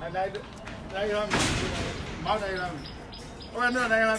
来来，来一碗 the 来一碗。我感觉来一碗